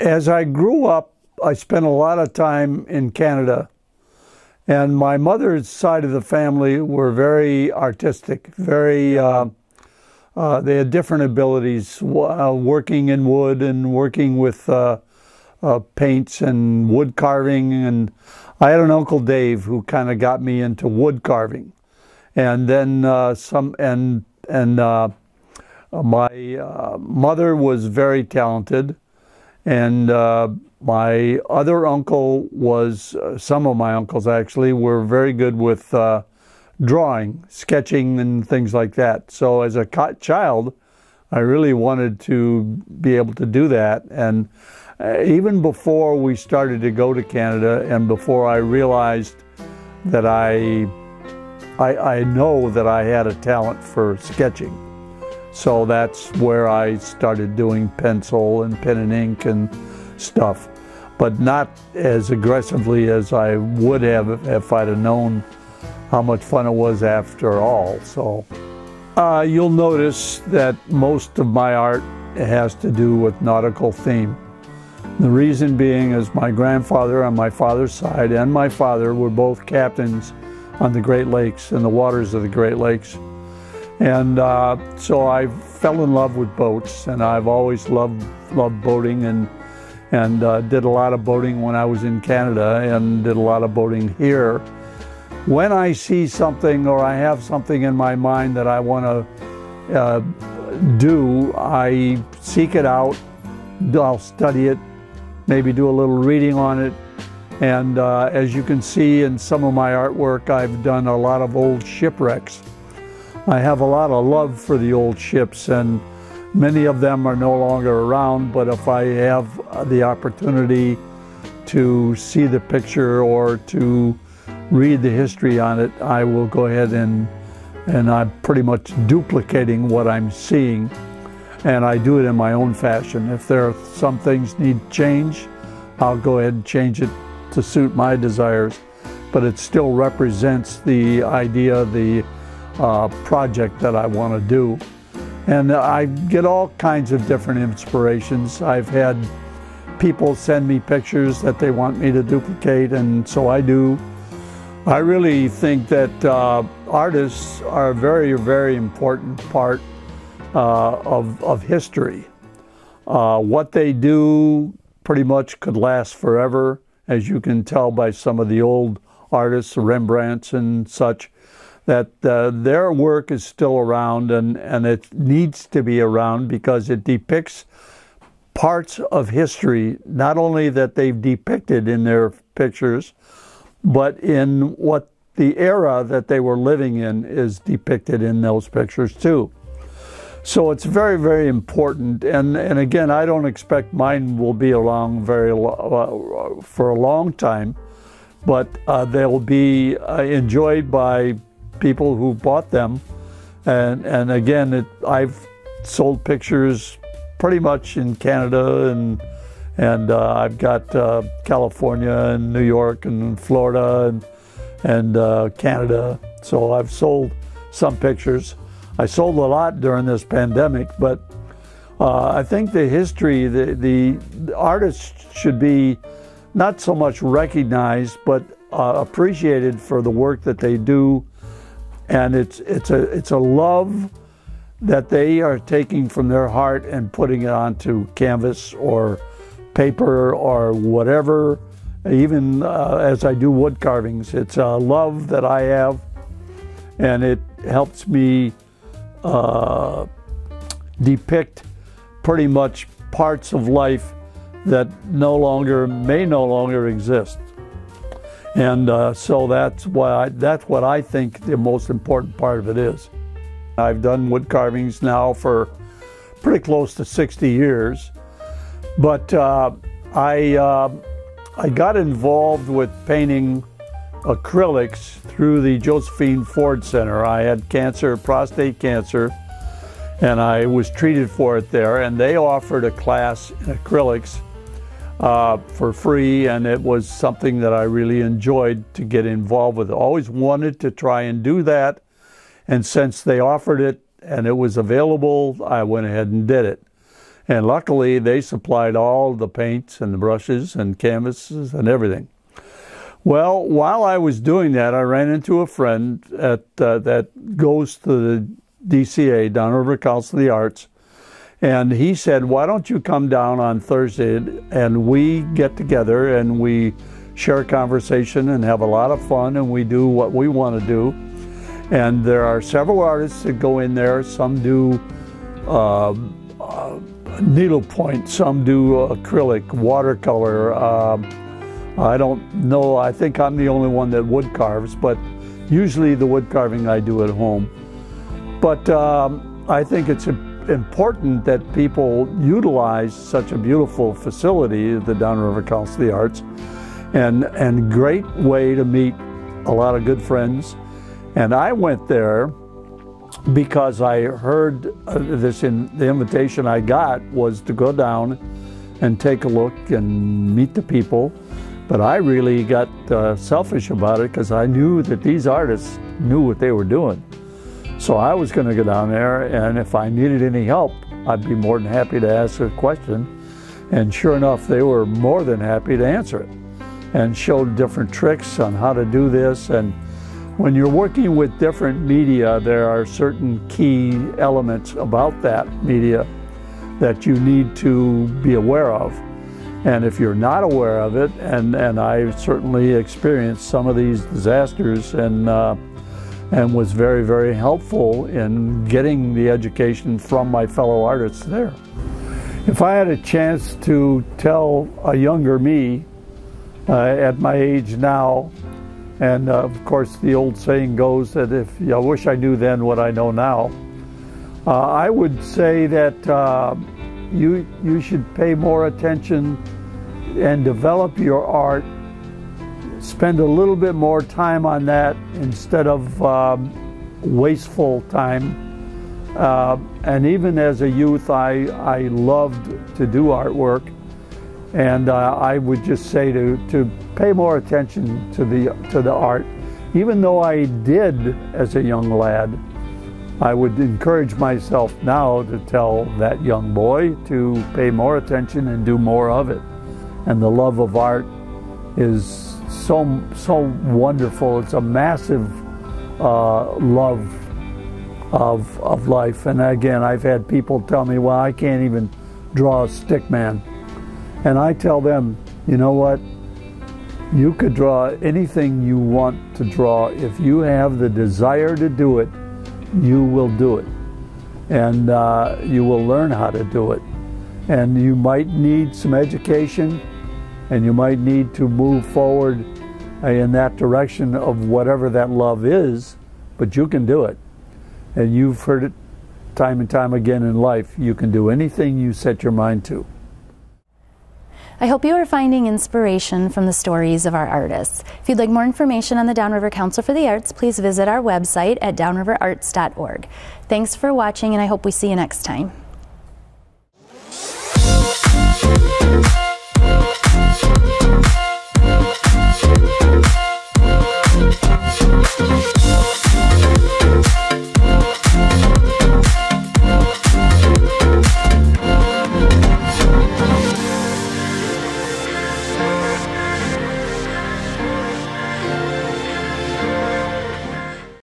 as I grew up, I spent a lot of time in Canada. And my mother's side of the family were very artistic, very, uh, uh, they had different abilities, uh, working in wood and working with uh, uh, paints and wood carving. And I had an Uncle Dave who kind of got me into wood carving. And then uh, some, and, and my mother was very talented. And my other uncle was, uh, some of my uncles actually, were very good with uh, drawing, sketching, and things like that. So as a child, I really wanted to be able to do that. And uh, even before we started to go to Canada and before I realized that I, I, I know that I had a talent for sketching. So that's where I started doing pencil and pen and ink and stuff, but not as aggressively as I would have if I'd have known how much fun it was after all. So uh, you'll notice that most of my art has to do with nautical theme. The reason being is my grandfather on my father's side and my father were both captains on the Great Lakes and the waters of the Great Lakes. And uh, so I fell in love with boats and I've always loved, loved boating and and uh, did a lot of boating when I was in Canada and did a lot of boating here. When I see something or I have something in my mind that I want to uh, do, I seek it out, I'll study it, maybe do a little reading on it. And uh, as you can see in some of my artwork, I've done a lot of old shipwrecks. I have a lot of love for the old ships and Many of them are no longer around, but if I have the opportunity to see the picture or to read the history on it, I will go ahead and and I'm pretty much duplicating what I'm seeing and I do it in my own fashion. If there are some things need change, I'll go ahead and change it to suit my desires, but it still represents the idea, the uh, project that I want to do. And I get all kinds of different inspirations. I've had people send me pictures that they want me to duplicate, and so I do. I really think that uh, artists are a very, very important part uh, of, of history. Uh, what they do pretty much could last forever, as you can tell by some of the old artists, Rembrandts and such that uh, their work is still around and, and it needs to be around because it depicts parts of history, not only that they've depicted in their pictures, but in what the era that they were living in is depicted in those pictures too. So it's very, very important. And, and again, I don't expect mine will be around very uh, for a long time, but uh, they'll be uh, enjoyed by people who bought them. And, and again, it, I've sold pictures pretty much in Canada and and uh, I've got uh, California and New York and Florida and and uh, Canada. So I've sold some pictures. I sold a lot during this pandemic, but uh, I think the history, the, the, the artists should be not so much recognized, but uh, appreciated for the work that they do and it's it's a it's a love that they are taking from their heart and putting it onto canvas or paper or whatever. Even uh, as I do wood carvings, it's a love that I have, and it helps me uh, depict pretty much parts of life that no longer may no longer exist. And uh, so that's why I, that's what I think the most important part of it is. I've done wood carvings now for pretty close to 60 years, but uh, I uh, I got involved with painting acrylics through the Josephine Ford Center. I had cancer, prostate cancer, and I was treated for it there, and they offered a class in acrylics uh, for free, and it was something that I really enjoyed to get involved with. I always wanted to try and do that, and since they offered it and it was available, I went ahead and did it. And luckily, they supplied all the paints and the brushes and canvases and everything. Well, while I was doing that, I ran into a friend at, uh, that goes to the DCA, Downriver Council of the Arts, and he said, Why don't you come down on Thursday and we get together and we share conversation and have a lot of fun and we do what we want to do. And there are several artists that go in there. Some do uh, uh, needlepoint, some do acrylic, watercolor. Uh, I don't know, I think I'm the only one that wood carves, but usually the wood carving I do at home. But um, I think it's important that people utilize such a beautiful facility, the Downriver Council of the Arts, and, and great way to meet a lot of good friends. And I went there because I heard uh, this in the invitation I got was to go down and take a look and meet the people. But I really got uh, selfish about it because I knew that these artists knew what they were doing. So I was going to go down there, and if I needed any help, I'd be more than happy to ask a question. And sure enough, they were more than happy to answer it and showed different tricks on how to do this. And when you're working with different media, there are certain key elements about that media that you need to be aware of. And if you're not aware of it, and, and I certainly experienced some of these disasters and uh, and was very, very helpful in getting the education from my fellow artists there. If I had a chance to tell a younger me uh, at my age now, and uh, of course the old saying goes that if I wish I knew then what I know now, uh, I would say that uh, you you should pay more attention and develop your art spend a little bit more time on that instead of um, wasteful time. Uh, and even as a youth, I, I loved to do artwork. And uh, I would just say to, to pay more attention to the, to the art. Even though I did as a young lad, I would encourage myself now to tell that young boy to pay more attention and do more of it. And the love of art is so so wonderful. It's a massive uh, love of of life. And again, I've had people tell me, "Well, I can't even draw a stick man," and I tell them, "You know what? You could draw anything you want to draw. If you have the desire to do it, you will do it, and uh, you will learn how to do it. And you might need some education." and you might need to move forward uh, in that direction of whatever that love is, but you can do it. And you've heard it time and time again in life you can do anything you set your mind to. I hope you are finding inspiration from the stories of our artists. If you'd like more information on the Downriver Council for the Arts, please visit our website at downriverarts.org. Thanks for watching, and I hope we see you next time.